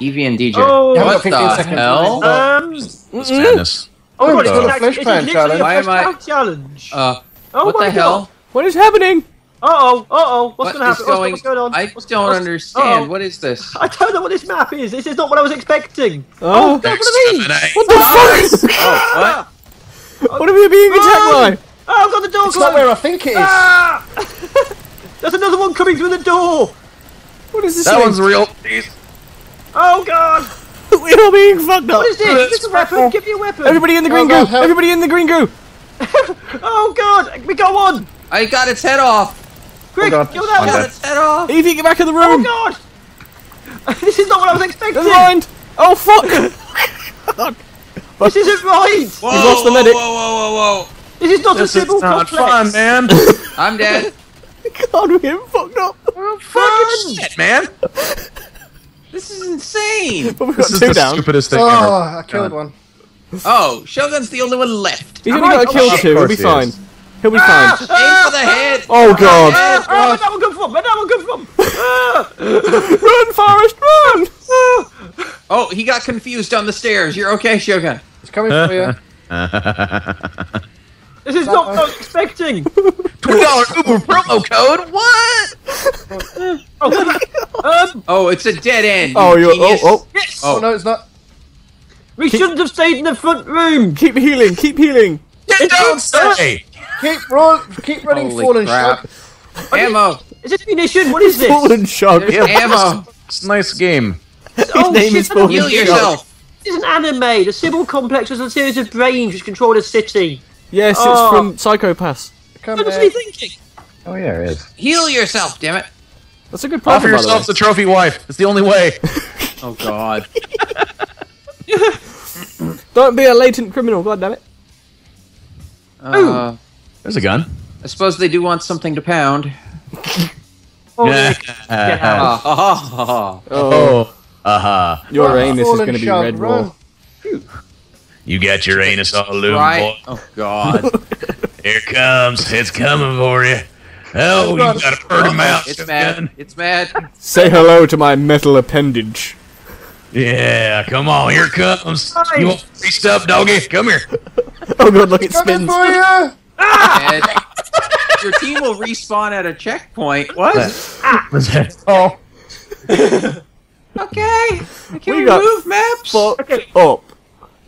Evie and DJ. Oh. You haven't what the seconds, hell? Um. It's madness. Oh my god, Oh, it's, the actually, flesh pan challenge. Why am I- challenge. Uh, oh what my the hell? What is happening? Uh oh. Uh oh. What's What gonna is happen? What's- going? What's going on? I What's- don't what's- understand. uh-oh. What is this? I don't know what this map is. This is not what I was expecting. Oh. God, what are these? What the fuck? Oh, what? what are we being attacked by? Oh, I've got the door It's not closed. where I think it is. Ah! There's another one coming through the door. What is this That thing? one's real. Oh god. We're all being fucked up. What is this? Is this a weapon? Give me a weapon. Everybody in the green Oh, goo! God. Everybody in the green goo! Oh god. We got one. I got its head off. Quick, oh, God. kill that I one. got its head off. Evie, get back in the room. Oh god. This is not what I was expecting. Never mind! Oh fuck! This isn't right. Whoa, We've lost the whoa, medic. Whoa, whoa, whoa, whoa! This is not This a is civil not complex. fun, man. I'm dead. God, we're getting fucked up! Fun. Shit, man. This is insane. But we've got This is two the down. stupidest thing Oh, ever. I killed one. Oh, Shogun's the only one left. He's Am only I- got to kill oh, two, he'll be he fine. is. He'll be Ah! fine. Aim for the head. Oh god! Ah, ah, where'd that one come from? Where'd that one come from? Ah. Run, Forrest, run! Oh, he got confused on the stairs. You're okay, Shogun. He's coming for you. This is not what I was expecting. Twenty dollar Uber promo code. What? Oh, Oh, it's a dead end. Oh, you you're. Oh, oh. yes. Oh, oh no, it's not. We shouldn't have stayed in the front room. Keep healing, keep healing! It don't say. Keep run, keep running, Holy fallen crap. shot. Ammo. Is this munition? What is this? Fallen shug. There's ammo. It's a nice game. oh, name shit, is I Fallen Heal Shug. get it. yourself. This is an anime. The Sibyl Complex was a series of brains which controlled a city. Yes, it's Oh. from Psycho-Pass. Come What was here. he thinking? Oh yeah, it is. Heal yourself, damn it. That's a good plan, Offer by the yourself way. the trophy wife. It's the only way. Oh God. Don't be a latent criminal, god damn it. Uh, There's a gun. I suppose they do want something to pound. Oh, Yeah. Get out. Ah, ha, ha, ha, ha. Oh. Uh huh. Your Run, anus is going to be shot, red run. raw. You got your anus all lube, Right. boy. Oh God. Here it comes. It's coming for you. Oh, you got a pretty mouth. It's gun. mad. It's mad. Say hello to my metal appendage. Yeah, come on. Here it comes. Hi. You want free stuff, doggy? Come here. Oh god, look, it Coming spins. for you. Mad. Your team will respawn at a checkpoint. What? Was that? Oh. Okay. I can We got move maps. Okay. up.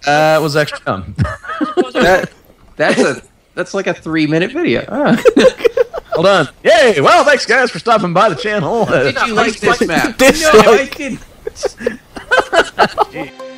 Uh, it was extra dumb. That, that's a that's like a three minute video. Ah. Well done. Yay! Well, thanks guys for stopping by the channel. Did you like this map? Dislike. No, I didn't.